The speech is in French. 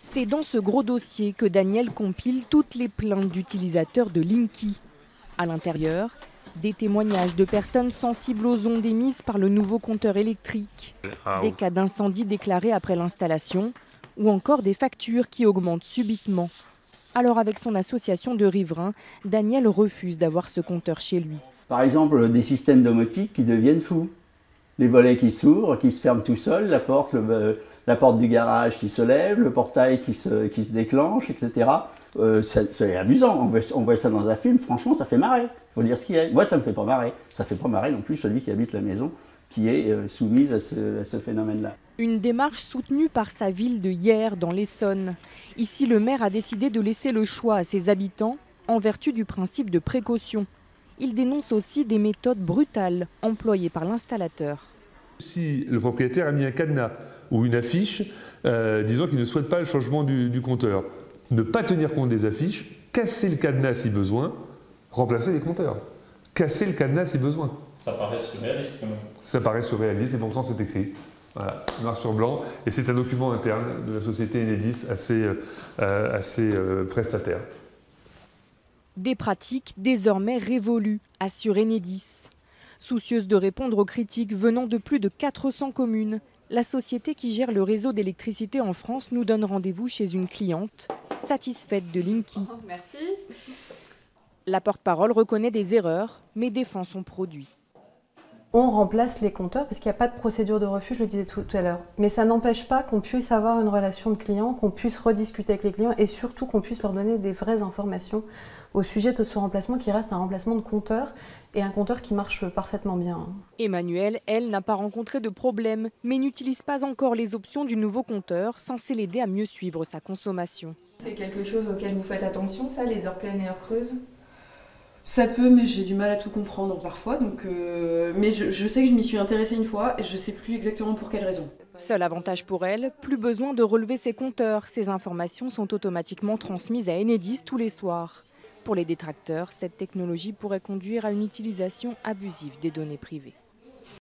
C'est dans ce gros dossier que Daniel compile toutes les plaintes d'utilisateurs de Linky. À l'intérieur, des témoignages de personnes sensibles aux ondes émises par le nouveau compteur électrique, Ah, des cas d'incendie déclarés après l'installation ou encore des factures qui augmentent subitement. Alors avec son association de riverains, Daniel refuse d'avoir ce compteur chez lui. Par exemple, des systèmes domotiques qui deviennent fous. Les volets qui s'ouvrent, qui se ferment tout seuls, la porte, du garage qui se lève, le portail qui se, déclenche, etc. Euh, c'est amusant, on voit, ça dans un film, franchement ça fait marrer, il faut dire ce qu'il y. Moi ça me fait pas marrer, ça fait pas marrer non plus celui qui habite la maison qui est euh, soumise à ce, à ce phénomène-là. Une démarche soutenue par sa ville de Hier dans l'Essonne. Ici, le maire a décidé de laisser le choix à ses habitants en vertu du principe de précaution. Il dénonce aussi des méthodes brutales employées par l'installateur. Si le propriétaire a mis un cadenas ou une affiche euh, disant qu'il ne souhaite pas le changement du, du compteur, ne pas tenir compte des affiches, casser le cadenas si besoin, remplacer les compteurs. Casser le cadenas si besoin. Ça paraît surréaliste quand même. Ça paraît surréaliste et pourtant c'est écrit. Voilà, noir sur blanc. Et c'est un document interne de la société Enedis assez, euh, assez euh, prestataire. Des pratiques désormais révolues, assure Enedis. Soucieuse de répondre aux critiques venant de plus de 400 communes, la société qui gère le réseau d'électricité en France nous donne rendez-vous chez une cliente, satisfaite de Linky. Merci. La porte-parole reconnaît des erreurs, mais défend son produit. On remplace les compteurs parce qu'il n'y a pas de procédure de refus, je le disais tout, tout à l'heure. Mais ça n'empêche pas qu'on puisse avoir une relation de client, qu'on puisse rediscuter avec les clients et surtout qu'on puisse leur donner des vraies informations au sujet de ce remplacement qui reste un remplacement de compteur et un compteur qui marche parfaitement bien. Emmanuel, elle, n'a pas rencontré de problème, mais n'utilise pas encore les options du nouveau compteur, censé l'aider à mieux suivre sa consommation. C'est quelque chose auquel vous faites attention, ça, les heures pleines et heures creuses? Ça peut, mais j'ai du mal à tout comprendre parfois. Donc, euh, mais je, je sais que je m'y suis intéressée une fois et je sais plus exactement pour quelle raison. Seul avantage pour elle, plus besoin de relever ses compteurs. Ces informations sont automatiquement transmises à Enedis tous les soirs. Pour les détracteurs, cette technologie pourrait conduire à une utilisation abusive des données privées.